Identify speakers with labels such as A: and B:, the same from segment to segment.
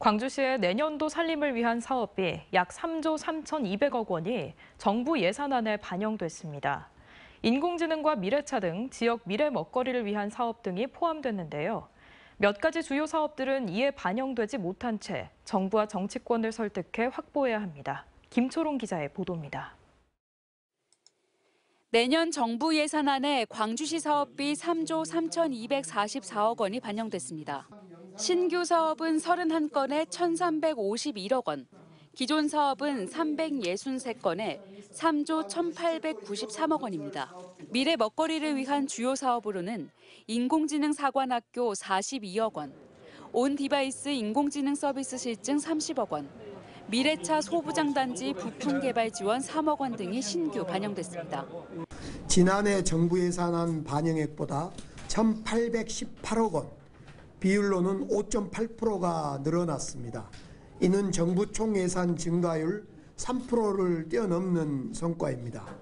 A: 광주시의 내년도 살림을 위한 사업비 약 3조 3,200억 원이 정부 예산안에 반영됐습니다. 인공지능과 미래차 등 지역 미래 먹거리를 위한 사업 등이 포함됐는데요. 몇 가지 주요 사업들은 이에 반영되지 못한 채 정부와 정치권을 설득해 확보해야 합니다. 김초롱 기자의 보도입니다.
B: 내년 정부 예산안에 광주시 사업비 3조 3,244억 원이 반영됐습니다. 신규 사업은 31건에 1,351억 원, 기존 사업은 363건에 3조 1,893억 원입니다. 미래 먹거리를 위한 주요 사업으로는 인공지능 사관학교 42억 원, on-device 인공지능 서비스 실증 30억 원, 미래차 소부장단지 부품 개발 지원 3억 원 등이 신규 반영됐습니다.
C: 지난해 정부 예산안 반영액보다 1,818억 원, 비율로는 5.8%가 늘어났습니다. 이는 정부 총 예산 증가율 3%를 뛰어넘는 성과입니다.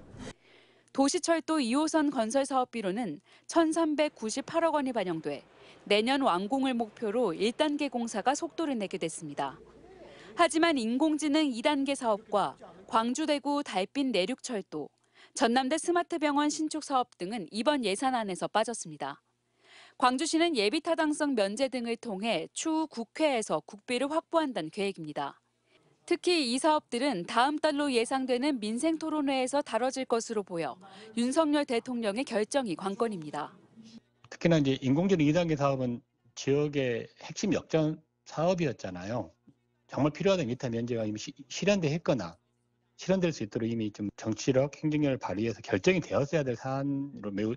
B: 도시철도 2호선 건설 사업비로는 1,398억 원이 반영돼 내년 완공을 목표로 1단계 공사가 속도를 내게 됐습니다. 하지만 인공지능 2단계 사업과 광주대구 달빛 내륙철도, 전남대 스마트병원 신축 사업 등은 이번 예산안에서 빠졌습니다. 광주시는 예비 타당성 면제 등을 통해 추후 국회에서 국비를 확보한다는 계획입니다. 특히 이 사업들은 다음 달로 예상되는 민생 토론회에서 다뤄질 것으로 보여 윤석열 대통령의 결정이 관건입니다.
D: 특히나 이제 인공지능 2단계 사업은 지역의 핵심 역전 사업이었잖아요. 정말 필요하던 기타 면제가 이미 시, 실현돼 했거나 실현될 수 있도록 이미 좀 정치력, 행정력을 발휘해서 결정이 되었어야 될 사안으로 매우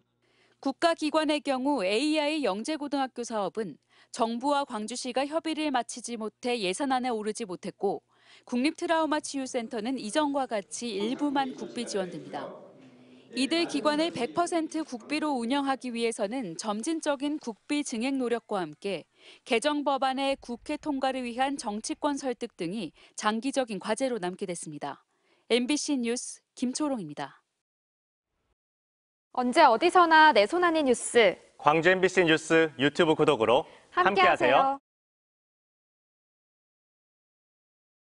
B: 국가기관의 경우 AI 영재고등학교 사업은 정부와 광주시가 협의를 마치지 못해 예산안에 오르지 못했고 국립트라우마치유센터는 이전과 같이 일부만 국비 지원됩니다. 이들 기관을 100% 국비로 운영하기 위해서는 점진적인 국비 증액 노력과 함께 개정 법안의 국회 통과를 위한 정치권 설득 등이 장기적인 과제로 남게 됐습니다. MBC 뉴스 김초롱입니다.
E: 언제 어디서나 내 손 안의 뉴스
F: 광주 MBC 뉴스 유튜브 구독으로 함께하세요.
E: 함께하세요.